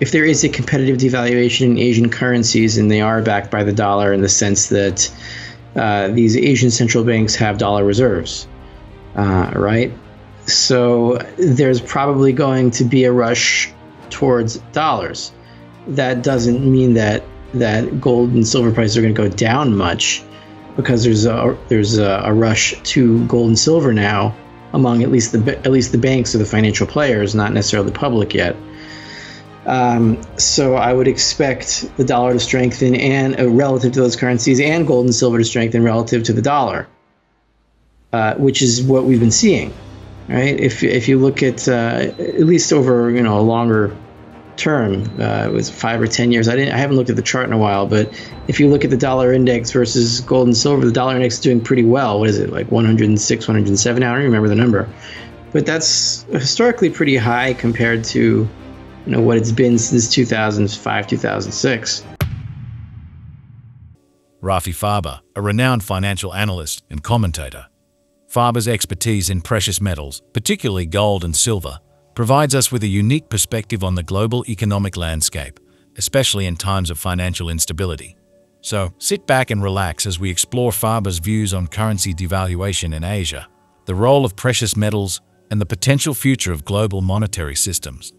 If there is a competitive devaluation in Asian currencies, and they are backed by the dollar in the sense that uh, these Asian central banks have dollar reserves, uh, right? So there's probably going to be a rush towards dollars. That doesn't mean that that gold and silver prices are going to go down much because there's a there's a, a, rush to gold and silver now among at least the at least the banks or the financial players, not necessarily the public yet. Um, so I would expect the dollar to strengthen and uh, relative to those currencies, and gold and silver to strengthen relative to the dollar, uh, which is what we've been seeing, right? If if you look at uh, at least over you know a longer term. Uh, it was five or ten years. I didn't. I haven't looked at the chart in a while, but if you look at the dollar index versus gold and silver, the dollar index is doing pretty well. What is it like 106, 107? I don't remember the number, but that's historically pretty high compared to you know what it's been since 2005, 2006. Rafi Farber, a renowned financial analyst and commentator. Farber's expertise in precious metals, particularly gold and silver, provides us with a unique perspective on the global economic landscape, especially in times of financial instability. So, sit back and relax as we explore Farber's views on currency devaluation in Asia, the role of precious metals, and the potential future of global monetary systems.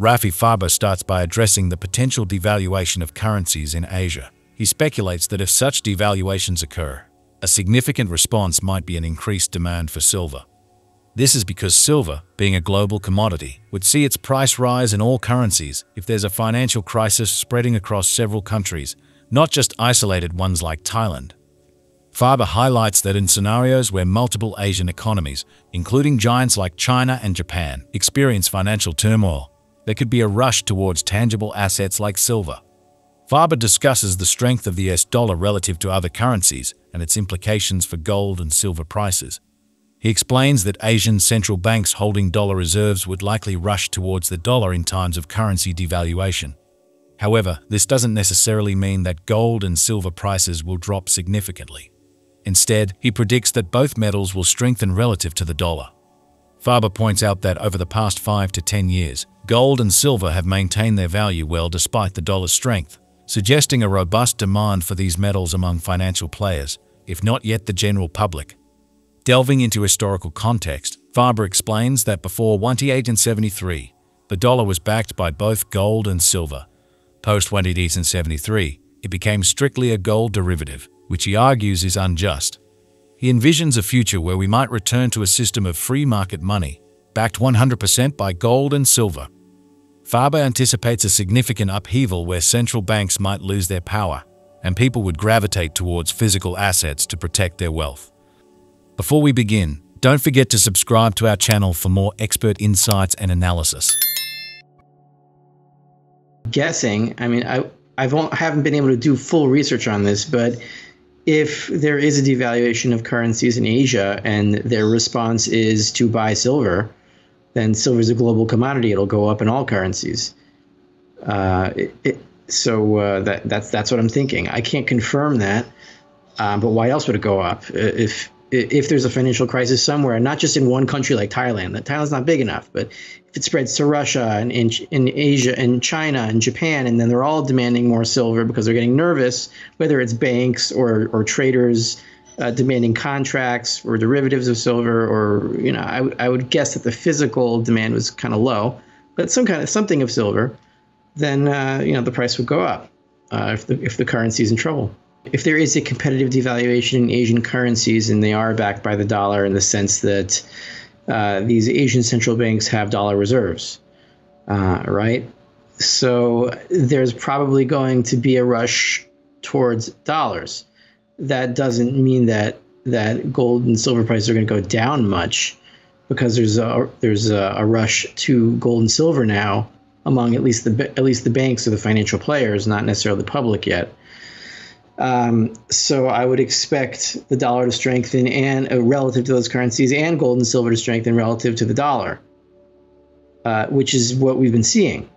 Rafi Farber starts by addressing the potential devaluation of currencies in Asia. He speculates that if such devaluations occur, a significant response might be an increased demand for silver. This is because silver, being a global commodity, would see its price rise in all currencies if there's a financial crisis spreading across several countries, not just isolated ones like Thailand. Farber highlights that in scenarios where multiple Asian economies, including giants like China and Japan, experience financial turmoil, there could be a rush towards tangible assets like silver. Farber discusses the strength of the US dollar relative to other currencies and its implications for gold and silver prices. He explains that Asian central banks holding dollar reserves would likely rush towards the dollar in times of currency devaluation. However, this doesn't necessarily mean that gold and silver prices will drop significantly. Instead, he predicts that both metals will strengthen relative to the dollar. Farber points out that over the past 5 to 10 years, gold and silver have maintained their value well despite the dollar's strength, suggesting a robust demand for these metals among financial players, if not yet the general public. Delving into historical context, Farber explains that before 1873, the dollar was backed by both gold and silver. Post 1873, it became strictly a gold derivative, which he argues is unjust. He envisions a future where we might return to a system of free market money, backed 100% by gold and silver. Farber anticipates a significant upheaval where central banks might lose their power, and people would gravitate towards physical assets to protect their wealth. Before we begin, don't forget to subscribe to our channel for more expert insights and analysis. Guessing, I mean, I, I've I haven't been able to do full research on this, but if there is a devaluation of currencies in Asia and their response is to buy silver, then silver is a global commodity. It'll go up in all currencies. Uh, it, it, so uh, that that's that's what I'm thinking. I can't confirm that, um, but why else would it go up if if there's a financial crisis somewhere, not just in one country like Thailand, that Thailand's not big enough, but if it spreads to Russia and in, in Asia and China and Japan, and then they're all demanding more silver because they're getting nervous, whether it's banks or, or traders uh, demanding contracts or derivatives of silver, or you know, I, w- I would guess that the physical demand was kind of low, but some kind of something of silver, then uh, you know the price would go up uh, if the if the currency's in trouble if there is a competitive devaluation in Asian currencies, and they are backed by the dollar in the sense that uh, these Asian central banks have dollar reserves, uh, right? So there's probably going to be a rush towards dollars. That doesn't mean that that gold and silver prices are going to go down much, because there's a there's a, a rush to gold and silver now among at least the at least the banks or the financial players, not necessarily the public yet. Um, so I would expect the dollar to strengthen and uh, relative to those currencies, and gold and silver to strengthen relative to the dollar, uh, which is what we've been seeing,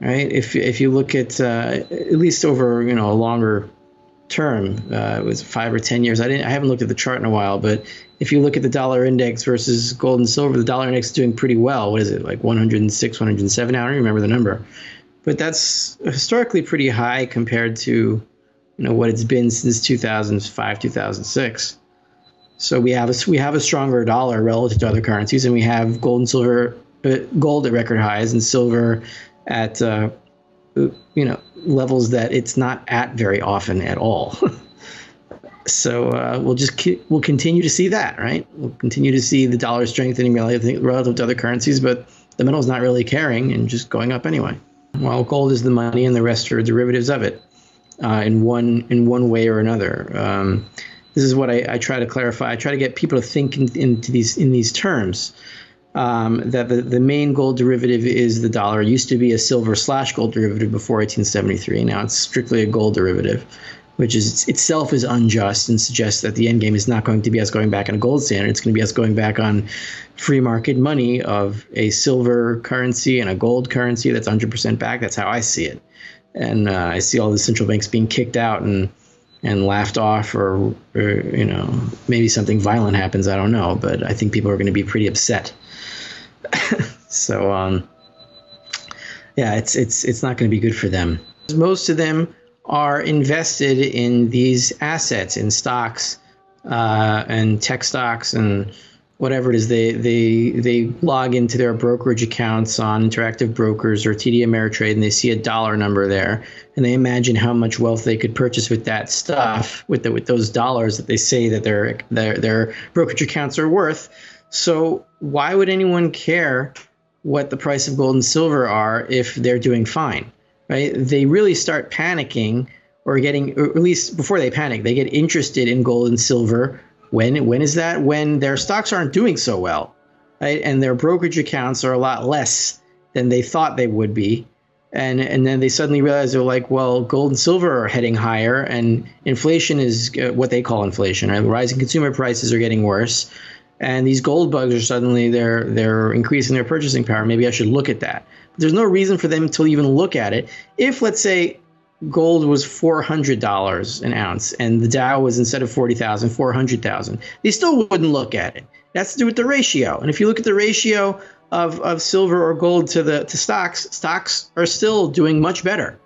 right? If if you look at uh, at least over you know a longer term, uh, it was five or ten years. I didn't I haven't looked at the chart in a while, but if you look at the dollar index versus gold and silver, the dollar index is doing pretty well. What is it like 106, 107? I don't remember the number but that's historically pretty high compared to you know what it's been since 2005 2006 so we have a we have a stronger dollar relative to other currencies and we have gold and silver uh, gold at record highs and silver at uh, you know levels that it's not at very often at all so uh, we'll just we'll continue to see that right we'll continue to see the dollar strengthening relative, relative to other currencies but the metal's not really caring and just going up anyway While gold is the money, and the rest are derivatives of it, uh, in one in one way or another. Um, this is what I, I, try to clarify. I try to get people to think in, into these in these terms. Um, that the, the main gold derivative is the dollar. It used to be a silver slash gold derivative before 1873. Now it's strictly a gold derivative which is itself is unjust and suggests that the end game is not going to be us going back on a gold standard. It's going to be us going back on free market money of a silver currency and a gold currency that's 100% back. That's how I see it. And uh, I see all the central banks being kicked out and and laughed off, or, or you know maybe something violent happens. I don't know, but I think people are going to be pretty upset. so um, yeah, it's it's it's not going to be good for them. Most of them are invested in these assets, in stocks uh, and tech stocks and whatever it is. They they they log into their brokerage accounts on Interactive Brokers or TD Ameritrade, and they see a dollar number there, and they imagine how much wealth they could purchase with that stuff, with the, with those dollars that they say that their their their brokerage accounts are worth. So why would anyone care what the price of gold and silver are if they're doing fine? right? They really start panicking or getting, or at least before they panic, they get interested in gold and silver. When when is that? When their stocks aren't doing so well, right? And their brokerage accounts are a lot less than they thought they would be. And, and then they suddenly realize they're like, well, gold and silver are heading higher, and inflation is uh, what they call inflation. Right? Rising consumer prices are getting worse, and these gold bugs are suddenly they're they're increasing their purchasing power. Maybe I should look at that. There's no reason for them to even look at it. If, let's say, gold was $400 an ounce and the Dow was instead of 40,000, 400,000, they still wouldn't look at it. That's to do with the ratio. And if you look at the ratio of, of silver or gold to the to stocks, stocks are still doing much better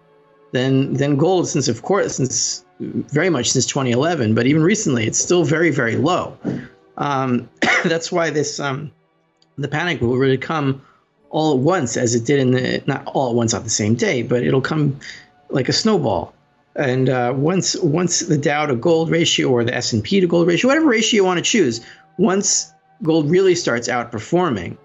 than than gold since of course since very much since 2011, but even recently it's still very very low. Um, that's why this um, the panic will really come all at once as it did in the not all at once on the same day, but it'll come like a snowball. And uh, once once the Dow to gold ratio or the S and P to gold ratio, whatever ratio you want to choose, once gold really starts outperforming,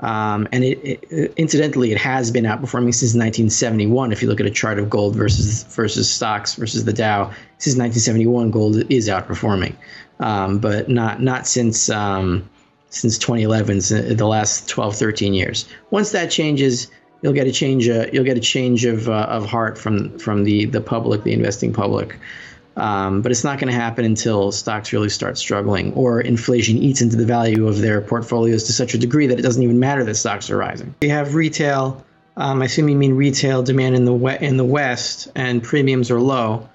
um, and it, it, incidentally it has been outperforming since 1971. If you look at a chart of gold versus versus stocks versus the Dow, since 1971, gold is outperforming, um, but not not since um, since 2011, the last 12, 13 years. Once that changes, you'll get a change. Uh, you'll get a change of uh, of heart from from the the public, the investing public. Um, but it's not going to happen until stocks really start struggling or inflation eats into the value of their portfolios to such a degree that it doesn't even matter that stocks are rising. We have retail. Um, I assume you mean retail demand in the we- in the West and premiums are low.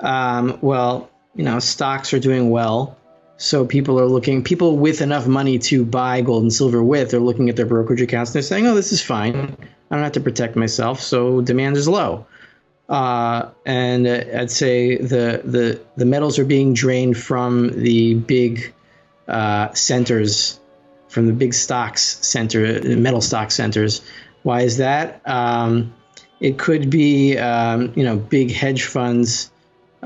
Um, well, you know, stocks are doing well. So people are looking, people with enough money to buy gold and silver with are looking at their brokerage accounts and they're saying, oh, this is fine. I don't have to protect myself. So demand is low. Uh, and uh, I'd say the, the, the metals are being drained from the big uh, centers, from the big stocks center, metal stock centers. Why is that? Um, it could be, um, you know, big hedge funds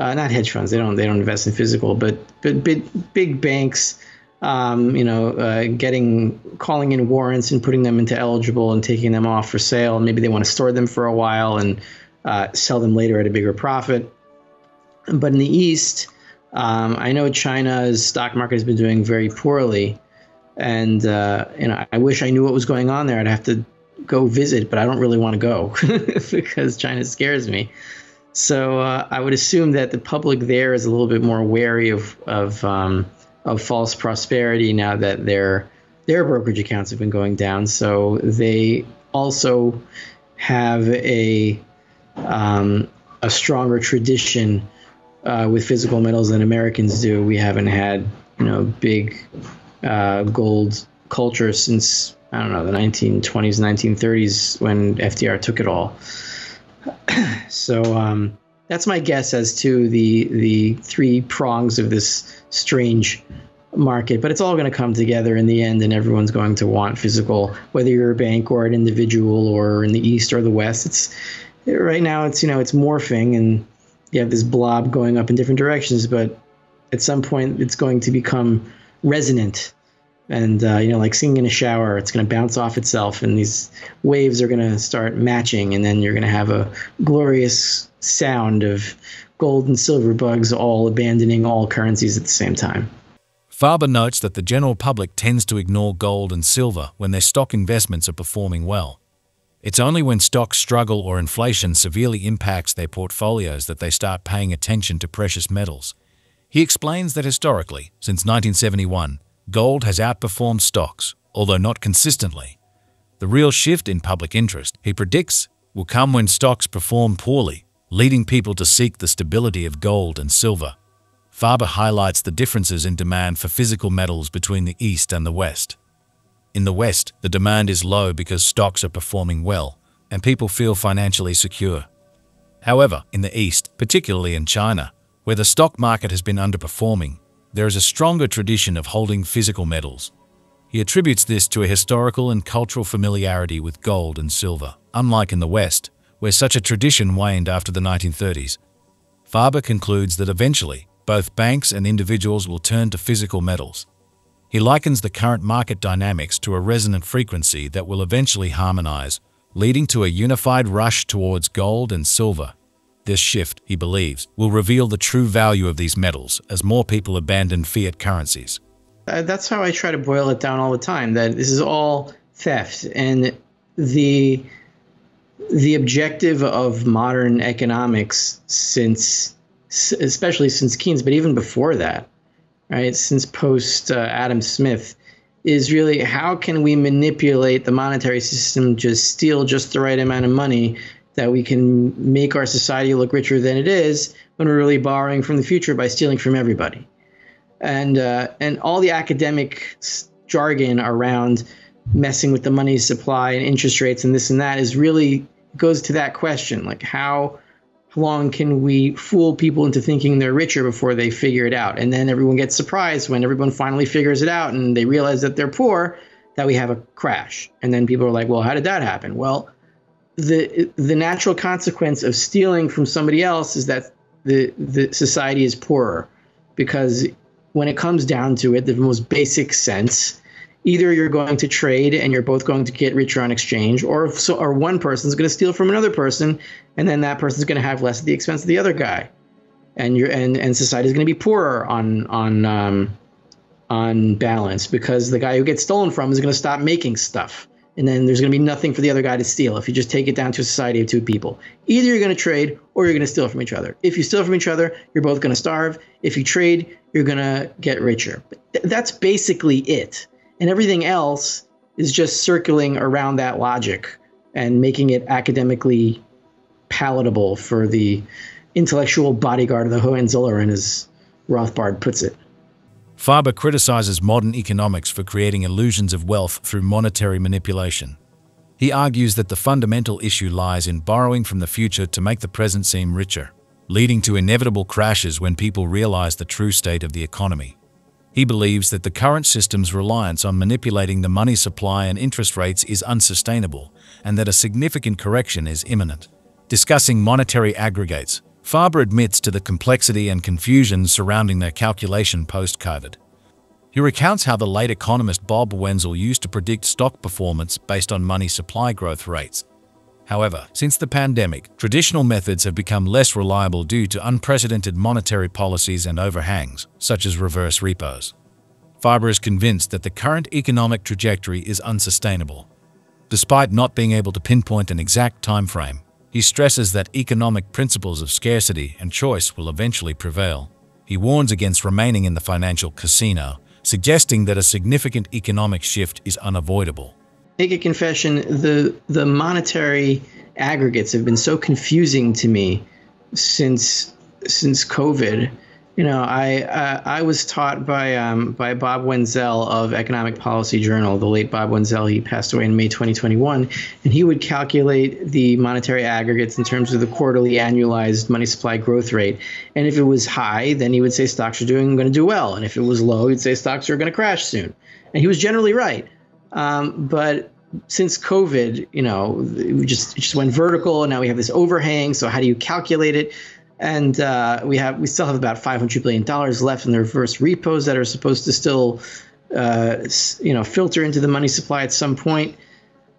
uh, not hedge funds. They don't they don't invest in physical, but but big big banks. Um, you know, uh, getting calling in warrants and putting them into eligible and taking them off for sale. And maybe they want to store them for a while and uh, sell them later at a bigger profit. But in the East, um, I know China's stock market has been doing very poorly, and uh, you know, I wish I knew what was going on there. I'd have to go visit, but I don't really want to go because China scares me. So uh, I would assume that the public there is a little bit more wary of of, um, of false prosperity now that their their brokerage accounts have been going down. So they also have a um, a stronger tradition uh, with physical metals than Americans do. We haven't had you know big uh, gold culture since I don't know the 1920s, 1930s when FDR took it all. so um, that's my guess as to the the three prongs of this strange market. But it's all going to come together in the end, and everyone's going to want physical, whether you're a bank or an individual or in the east or the west. It's right now it's you know it's morphing and you have this blob going up in different directions, but at some point it's going to become resonant and uh, you know like singing in a shower it's going to bounce off itself and these waves are going to start matching and then you're going to have a glorious sound of gold and silver bugs all abandoning all currencies at the same time Farber notes that the general public tends to ignore gold and silver when their stock investments are performing well. It's only when stocks struggle or inflation severely impacts their portfolios that they start paying attention to precious metals. He explains that historically, since 1971, gold has outperformed stocks, although not consistently. The real shift in public interest, he predicts, will come when stocks perform poorly, leading people to seek the stability of gold and silver. Farber highlights the differences in demand for physical metals between the East and the West. In the West, the demand is low because stocks are performing well, and people feel financially secure. However, in the East, particularly in China, where the stock market has been underperforming, there is a stronger tradition of holding physical metals. He attributes this to a historical and cultural familiarity with gold and silver, unlike in the West, where such a tradition waned after the 1930s. Farber concludes that eventually, both banks and individuals will turn to physical metals. He likens the current market dynamics to a resonant frequency that will eventually harmonize, leading to a unified rush towards gold and silver this shift, he believes, will reveal the true value of these metals as more people abandon fiat currencies. Uh, that's how I try to boil it down all the time. That this is all theft, and the the objective of modern economics, since especially since Keynes, but even before that, right, since post uh, Adam Smith, is really how can we manipulate the monetary system, just steal just the right amount of money that we can make our society look richer than it is when we're really borrowing from the future by stealing from everybody. And uh, and all the academic jargon around messing with the money supply and interest rates and this and that is really goes to that question like how long can we fool people into thinking they're richer before they figure it out? And then everyone gets surprised when everyone finally figures it out and they realize that they're poor that we have a crash. And then people are like well how did that happen? Well the the natural consequence of stealing from somebody else is that the the society is poorer. Because when it comes down to it the most basic sense either you're going to trade and you're both going to get richer on exchange or so or one person's going to steal from another person and then that person's going to have less at the expense of the other guy. And you're and and society is going to be poorer on on um, on balance because the guy who gets stolen from is going to stop making stuff and then there's going to be nothing for the other guy to steal if you just take it down to a society of two people. Either you're going to trade or you're going to steal from each other. If you steal from each other, you're both going to starve. If you trade, you're going to get richer. Th- that's basically it. And everything else is just circling around that logic and making it academically palatable for the intellectual bodyguard of the Hohenzollern, as Rothbard puts it. Farber criticizes modern economics for creating illusions of wealth through monetary manipulation. He argues that the fundamental issue lies in borrowing from the future to make the present seem richer, leading to inevitable crashes when people realize the true state of the economy. He believes that the current system's reliance on manipulating the money supply and interest rates is unsustainable and that a significant correction is imminent. Discussing monetary aggregates, Farber admits to the complexity and confusion surrounding their calculation post-COVID. He recounts how the late economist Bob Wenzel used to predict stock performance based on money supply growth rates. However, since the pandemic, traditional methods have become less reliable due to unprecedented monetary policies and overhangs, such as reverse repos. Farber is convinced that the current economic trajectory is unsustainable. Despite not being able to pinpoint an exact time frame, he stresses that economic principles of scarcity and choice will eventually prevail. He warns against remaining in the financial casino, suggesting that a significant economic shift is unavoidable. Make a confession, the the monetary aggregates have been so confusing to me since since COVID You know, I uh, I was taught by um, by Bob Wenzel of Economic Policy Journal, the late Bob Wenzel. He passed away in May 2021, and he would calculate the monetary aggregates in terms of the quarterly annualized money supply growth rate. And if it was high, then he would say stocks are doing going to do well, and if it was low, he'd say stocks are going to crash soon. And he was generally right. Um, but since COVID, you know, we just just went vertical, and now we have this overhang. So how do you calculate it? And uh, we have we still have about 500 billion dollars left in the reverse repos that are supposed to still uh, you know filter into the money supply at some point.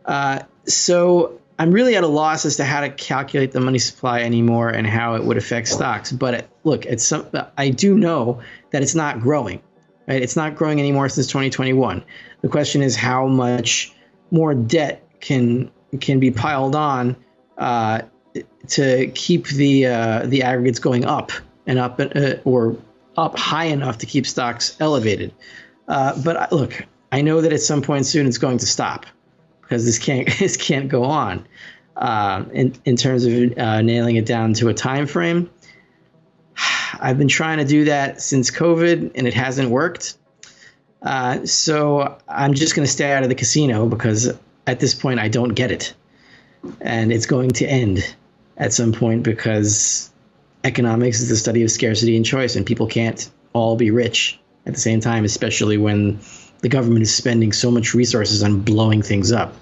Uh, so I'm really at a loss as to how to calculate the money supply anymore and how it would affect stocks. But look, it's some I do know that it's not growing. Right? It's not growing anymore since 2021. The question is how much more debt can can be piled on uh, to keep the uh, the aggregates going up and up uh, or up high enough to keep stocks elevated. Uh, but look, I know that at some point soon it's going to stop because this can't this can't go on. Uh, in in terms of uh, nailing it down to a time frame, I've been trying to do that since COVID and it hasn't worked. Uh, so I'm just going to stay out of the casino because at this point I don't get it, and it's going to end at some point because economics is the study of scarcity and choice, and people can't all be rich at the same time, especially when the government is spending so much resources on blowing things up.